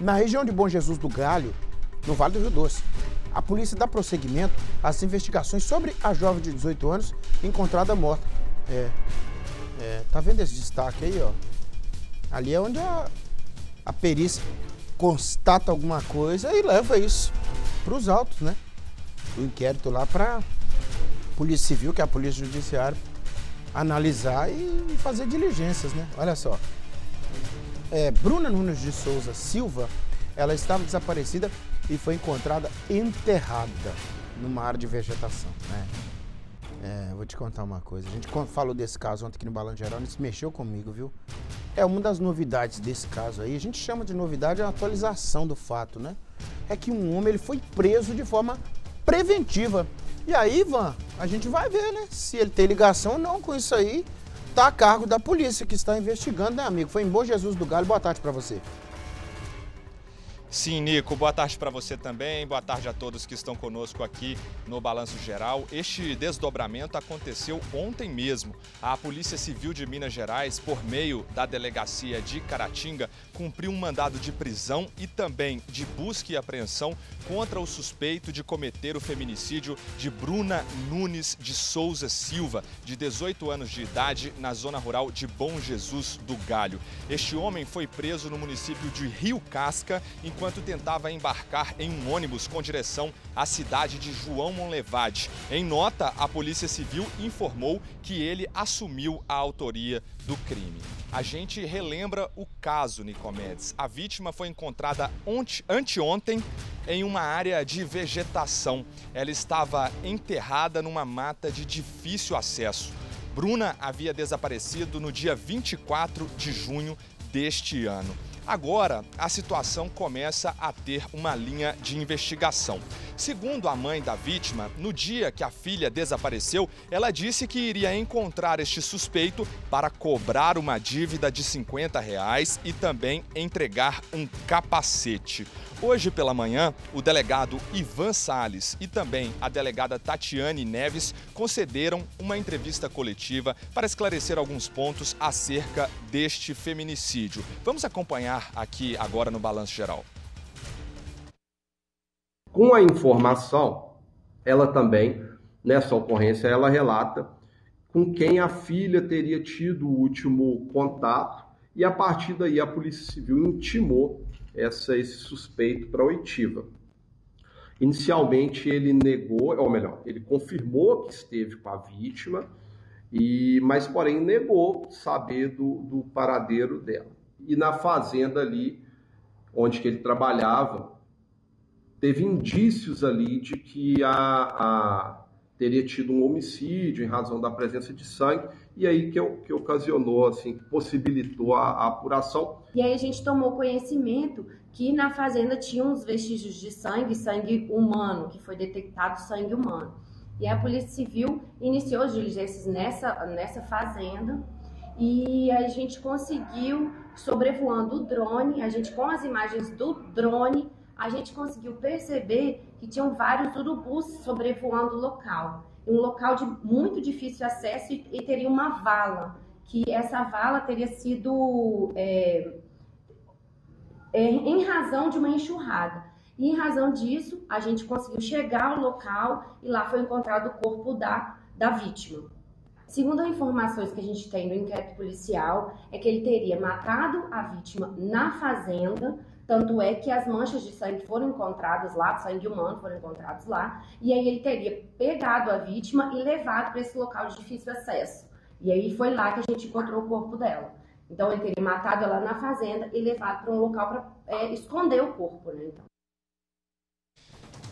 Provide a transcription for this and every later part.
Na região de Bom Jesus do Galho, no Vale do Rio Doce, a polícia dá prosseguimento às investigações sobre a jovem de 18 anos encontrada morta. É, é, tá vendo esse destaque aí, ó? Ali é onde a, a perícia constata alguma coisa e leva isso para os autos, né? O inquérito lá para Polícia Civil, que é a Polícia Judiciária, analisar e fazer diligências, né? Olha só. É, Bruna Nunes de Souza Silva, ela estava desaparecida e foi encontrada enterrada numa área de vegetação, né? É, vou te contar uma coisa. A gente falou desse caso ontem aqui no Balanço Geral, isso mexeu comigo, viu? É uma das novidades desse caso aí. A gente chama de novidade a atualização do fato, né? É que um homem ele foi preso de forma preventiva. E aí, Ivan, a gente vai ver, né? Se ele tem ligação ou não com isso aí. Tá a cargo da polícia que está investigando, né, amigo? Foi em Bom Jesus do Galho. Boa tarde para você. Sim, Nico, boa tarde para você também, boa tarde a todos que estão conosco aqui no Balanço Geral. Este desdobramento aconteceu ontem mesmo. A Polícia Civil de Minas Gerais, por meio da delegacia de Caratinga, cumpriu um mandado de prisão e também de busca e apreensão contra o suspeito de cometer o feminicídio de Bruna Nunes de Souza Silva, de 18 anos de idade, na zona rural de Bom Jesus do Galho. Este homem foi preso no município de Rio Casca, em enquanto tentava embarcar em um ônibus com direção à cidade de João Monlevade. Em nota, a Polícia Civil informou que ele assumiu a autoria do crime. A gente relembra o caso, Nicomedes. A vítima foi encontrada anteontem em uma área de vegetação. Ela estava enterrada numa mata de difícil acesso. Bruna havia desaparecido no dia 24 de junho deste ano. Agora, a situação começa a ter uma linha de investigação. Segundo a mãe da vítima, no dia que a filha desapareceu, ela disse que iria encontrar este suspeito para cobrar uma dívida de 50 reais e também entregar um capacete. Hoje pela manhã, o delegado Ivan Sales e também a delegada Tatiane Neves concederam uma entrevista coletiva para esclarecer alguns pontos acerca deste feminicídio. Vamos acompanhar aqui agora no Balanço Geral. Com a informação, ela também, nessa ocorrência, ela relata com quem a filha teria tido o último contato e a partir daí a Polícia Civil intimou essa, esse suspeito para oitiva. Inicialmente ele negou, ou melhor, ele confirmou que esteve com a vítima, e mas porém negou saber do, do paradeiro dela. E na fazenda ali, onde ele trabalhava, teve indícios ali de que a, a teria tido um homicídio em razão da presença de sangue e aí que, que ocasionou, assim, que possibilitou a, a, apuração. E aí a gente tomou conhecimento que na fazenda tinha uns vestígios de sangue, sangue humano, que foi detectado sangue humano. E a Polícia Civil iniciou as diligências nessa, nessa fazenda e a gente conseguiu, sobrevoando o drone, a gente com as imagens do drone, a gente conseguiu perceber que tinham vários urubus sobrevoando o local um local de muito difícil acesso e, e teria uma vala, que essa vala teria sido é, é, em razão de uma enxurrada. E em razão disso, a gente conseguiu chegar ao local e lá foi encontrado o corpo da, da vítima. Segundo as informações que a gente tem no inquérito policial, é que ele teria matado a vítima na fazenda, tanto é que as manchas de sangue foram encontradas lá, sangue humano foram encontrados lá, e aí ele teria pegado a vítima e levado para esse local de difícil acesso. E aí foi lá que a gente encontrou o corpo dela. Então ele teria matado ela na fazenda e levado para um local para é, esconder o corpo, né? Então.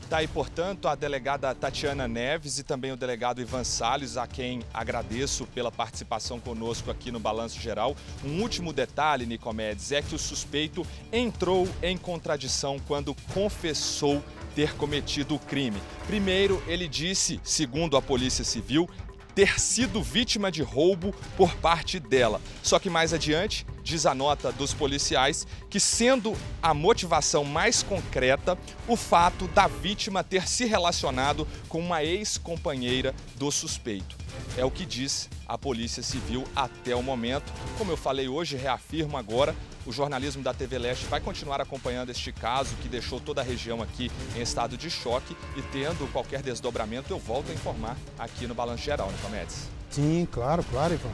Está aí, portanto, a delegada Tatiana Neves e também o delegado Ivan Salles, a quem agradeço pela participação conosco aqui no Balanço Geral. Um último detalhe, Nicomedes, é que o suspeito entrou em contradição quando confessou ter cometido o crime. Primeiro, ele disse, segundo a Polícia Civil, ter sido vítima de roubo por parte dela. Só que mais adiante, diz a nota dos policiais que, sendo a motivação mais concreta, o fato da vítima ter se relacionado com uma ex-companheira do suspeito. É o que diz a Polícia Civil até o momento. Como eu falei hoje, reafirmo agora, o jornalismo da TV Leste vai continuar acompanhando este caso que deixou toda a região aqui em estado de choque e tendo qualquer desdobramento eu volto a informar aqui no Balanço Geral, né, Comedes? Sim, claro, claro, Ivan.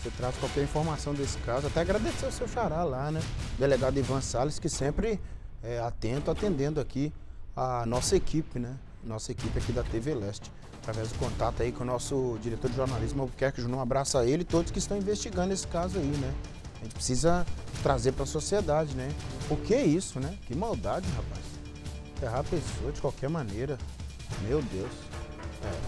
Você traz qualquer informação desse caso. Até agradecer ao seu xará lá, né? Delegado Ivan Salles, que sempre é atento, atendendo aqui a nossa equipe, né? Nossa equipe aqui da TV Leste. Através do contato aí com o nosso diretor de jornalismo, Albuquerque Junão. Um abraço a ele e todos que estão investigando esse caso aí, né? A gente precisa trazer para a sociedade, né? O que é isso, né? Que maldade, rapaz. Ferrar a pessoa de qualquer maneira. Meu Deus. É.